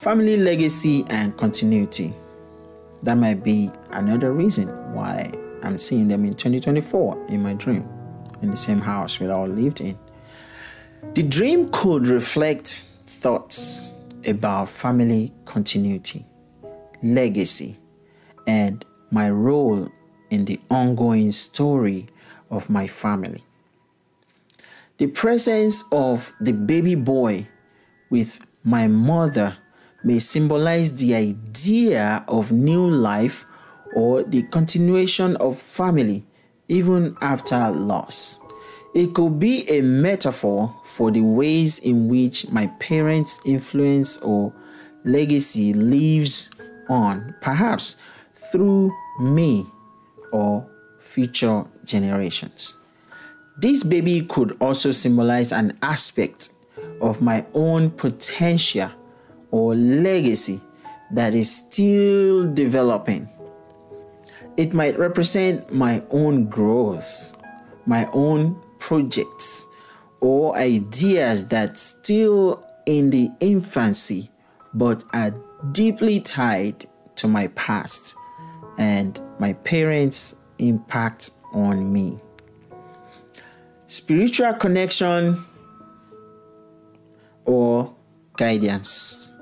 Family legacy and continuity. That might be another reason why I'm seeing them in 2024 in my dream, in the same house we all lived in. The dream could reflect thoughts about family continuity, legacy, and my role in the ongoing story of my family. The presence of the baby boy with my mother may symbolize the idea of new life or the continuation of family even after loss. It could be a metaphor for the ways in which my parents' influence or legacy lives on, perhaps through me or future generations. This baby could also symbolize an aspect of my own potential or legacy that is still developing. It might represent my own growth, my own projects, or ideas that still in the infancy but are deeply tied to my past and my parents' impact on me. Spiritual connection or guidance.